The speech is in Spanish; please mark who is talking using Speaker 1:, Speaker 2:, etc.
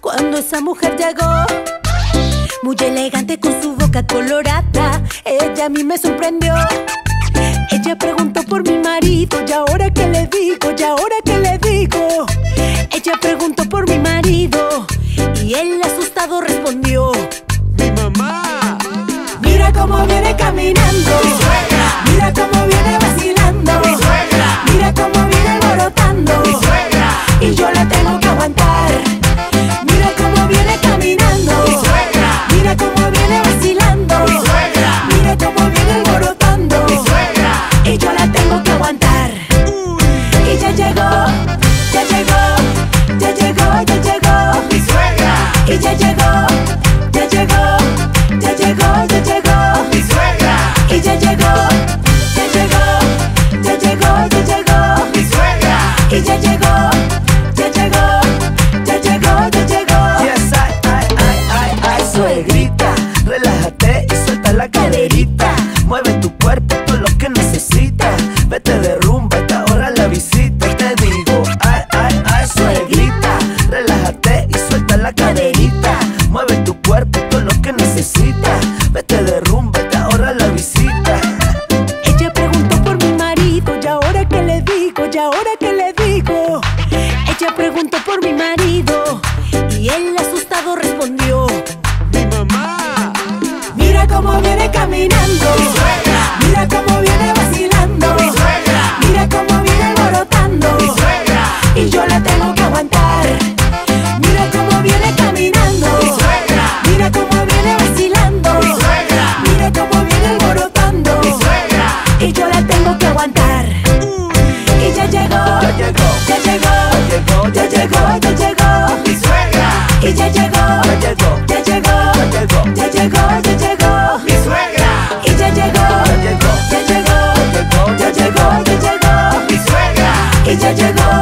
Speaker 1: cuando esa mujer llegó. Muy elegante con su boca colorada, ella a mí me sorprendió. Ella preguntó por mi marido, y ahora que le digo, y ahora que le digo. Ella preguntó por mi marido, y él asustado respondió:
Speaker 2: Mi mamá.
Speaker 1: Mira cómo viene caminando.
Speaker 3: Ay,
Speaker 1: cómo viene caminando. Mira cómo viene vacilando. Mira cómo viene alborotando. Y yo la tengo que aguantar. Mira cómo viene caminando. Mira cómo viene vacilando. Mira cómo viene alborotando. Y yo la tengo que aguantar. Y ya llegó.
Speaker 3: Ya llegó,
Speaker 1: Ya llegó.
Speaker 3: ya llegó,
Speaker 1: Ya llegó, ya llegó.
Speaker 2: Mi suegra.
Speaker 1: Y ya llegó.
Speaker 3: ya llegó,
Speaker 1: Ya llegó.
Speaker 3: ya llegó,
Speaker 1: Ya llegó, ya llegó,